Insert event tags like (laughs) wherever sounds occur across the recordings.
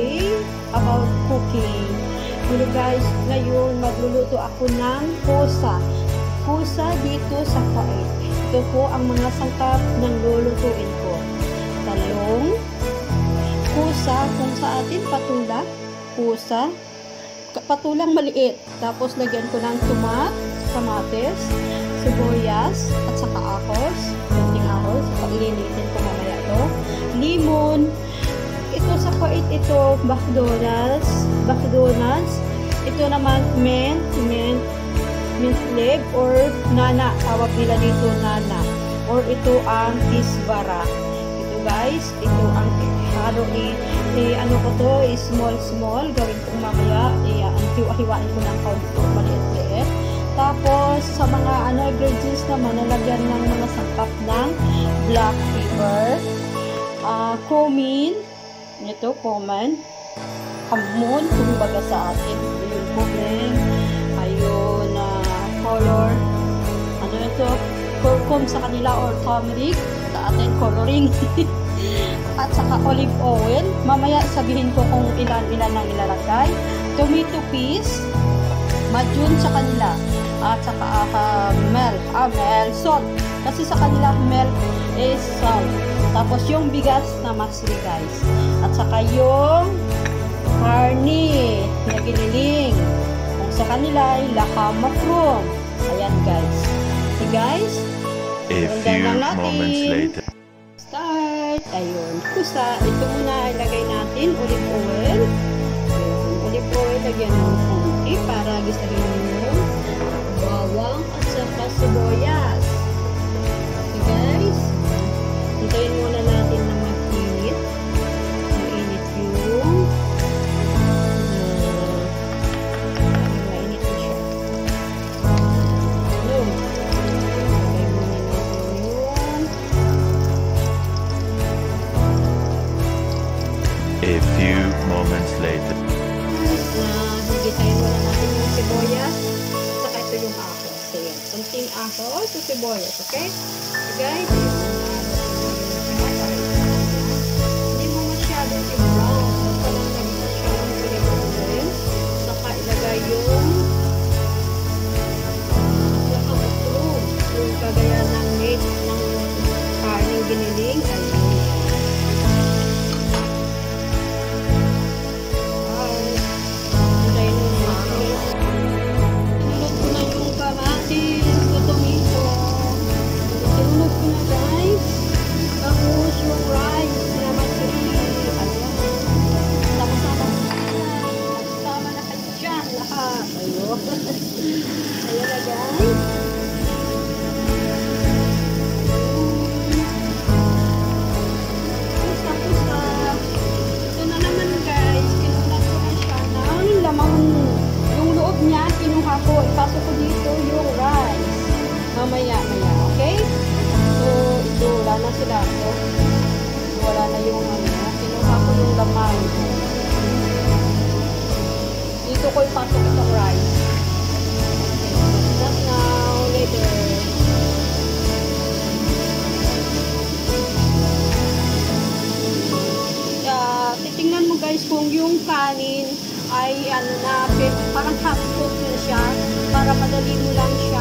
today about cooking. Hello guys, ngayon magluluto ako ng pusa. Pusa dito sa Kuwait. Ito po ang mga sangkap ng lulutuin ko. Talong, pusa kung sa atin patula, pusa, patulang maliit. Tapos lagyan ko ng tomat, kamates, sibuyas, at saka ahos, kunting ahos, paglinitin ko mamaya to. Limon, ito sa pait ito, McDonald's, McDonald's. Ito naman, mint, mint, mint leaf, or nana, tawag nila dito nana. Or ito ang isbara. Ito guys, ito ang halo eh, eh, ano ko to, eh, small small, gawin ko mamaya, eh, hiwa-hiwain ko ng kaunti, maliit-liit. Tapos, sa mga ano, ingredients naman, nalagyan ng mga sangkap ng black pepper, uh, cumin, ito, cumin, hamon, kumbaga sa atin, yung cumin, ayun, uh, color, ano ito, curcum sa kanila or turmeric, sa atin, coloring, (laughs) at saka olive oil. Mamaya sabihin ko kung ilan-ilan ang ilalagay. Tomato paste, majun sa kanila. At saka uh, milk, ah, milk, salt. Kasi sa kanila milk is salt. Tapos yung bigas na masli guys. At saka yung carne na giniling. Kung sa kanila ay laham mushroom. Ayan guys. Okay guys. A few moments later. Start. Ayun. Kusa. Ito muna ilagay natin. Olive oil. Ayun. Olive oil. Lagyan ng konti para gisahin nyo. Bawang at saka sibuyas. Higitayin muna natin yung sibuyas. Saka ito yung ahos. So, yan. Kunting ahos sa sibuyas. Okay? So, guys, hindi mo masyadong i-brown. Basta lang naging siya ng pinag-oil. Saka ilagay yung na guys. Ito na naman guys, kinulat ko na siya ng lamang yung loob niya, kinuha ko, ipasok ko dito yung rice. Mamaya, maya, okay? So, ito, wala na sila. So, wala na yung ano, kinuha ko yung lamang. Dito ko yung kanin ay ano na, parang half cooked na siya para madali mo lang siyang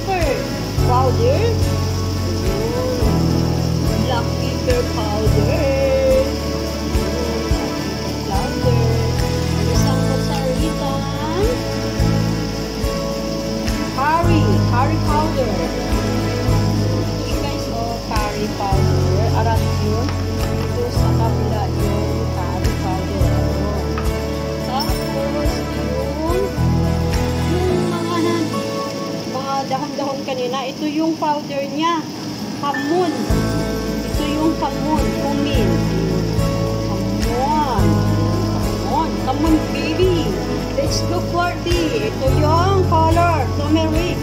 pepper powder. Black pepper powder. Powder. Isang kasaritan. Curry. Curry powder. Ito dahon-dahon powder niya. Kamun. Ito yung kamun. Kumin. Kamun. Kamun. Kamun, baby. Let's go party. Ito yung color. Turmeric.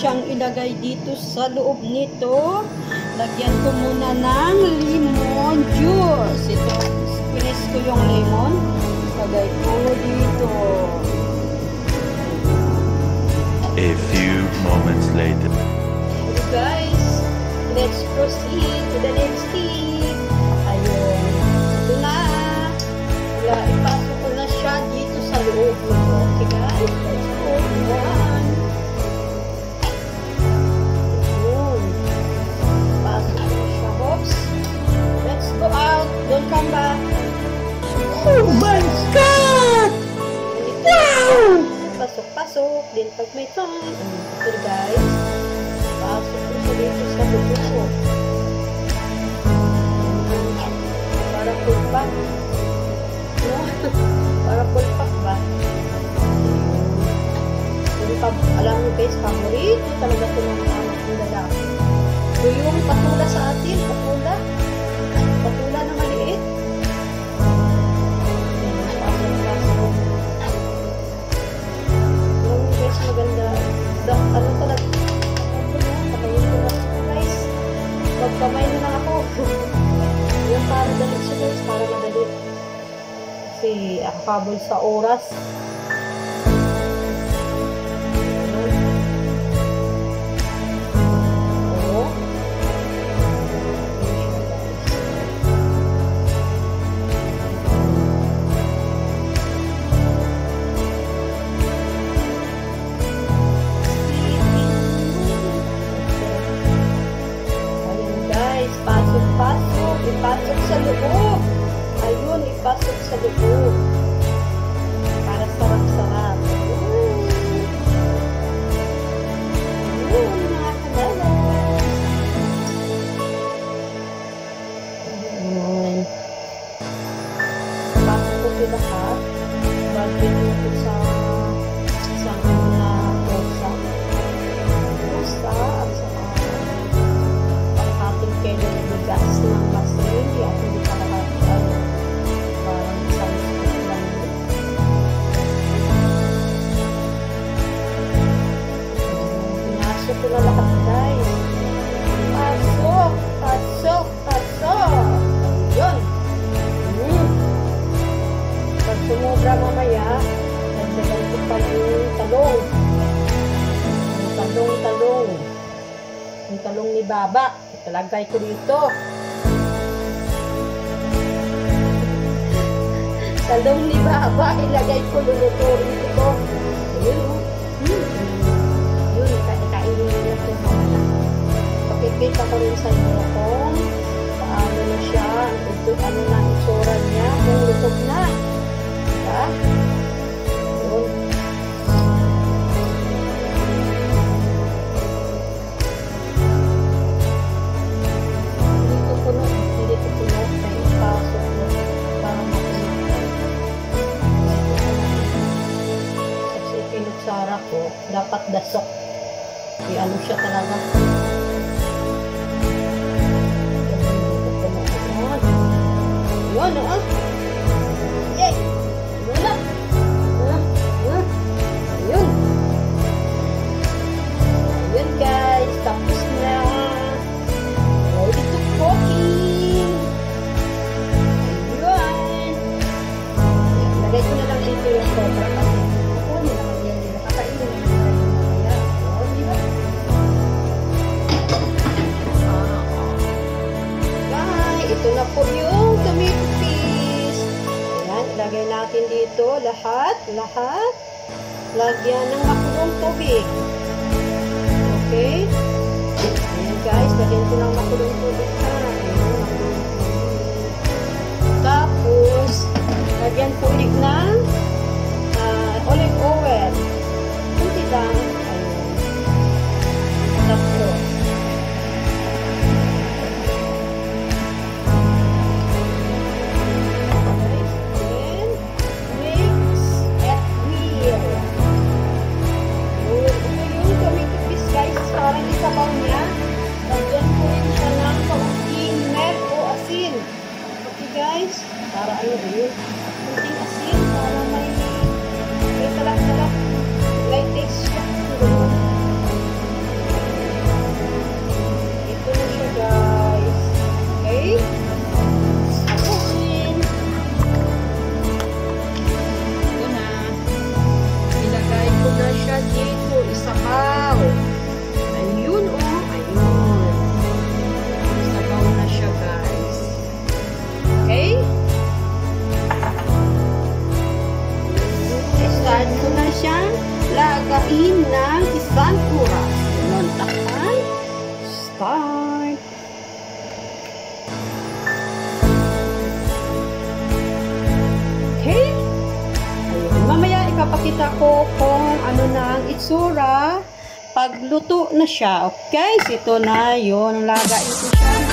Siyang ilagay dito sa loob nito. Lagyan ko muna ng lemon juice. Ito, squeeze ko yung lemon. Lagay ko dito. A few moments later. So guys, let's proceed to the next step. Ayun. Ito na. Wala, ipasok ko na siya dito sa loob. Okay come back. Oh my God! Wow! Pasok, pasok. Din pag may time. Ito guys. Pasok ko siya dito sa loob. Para pulpak. Para pulpak ba? Pulpak. Alam mo guys, paborito talaga ito ng Kasi akabol sa oras. Ipasok sa loob. Sa loob. Para sarap-sarap. Pasok ko sila ha. Bagay ko sa sa mga posa. Posa at saka panghating kilo na bigas ng at Baba. Italagay ko dito. Talong ni Baba. Ilagay ko lulutuin ko to. Ayun. Hmm. Yun. ka- Kainin nyo ito mga Pakikita ko rin sa inyo kung paano na siya. Ito, ano na itsura niya. Kung lutok na. Diba? Dapat dasok. Di ano siya talaga. Ayan. Yun, ah. Lagay natin dito lahat, lahat. Lagyan ng makulong tubig. Okay? Ayan guys, lagyan ko ng makulong tubig ha. Tapos, lagyan ko ulit ng ipapakita ko kung ano na ang itsura pagluto na siya. Okay, ito na yon Laga ito siya.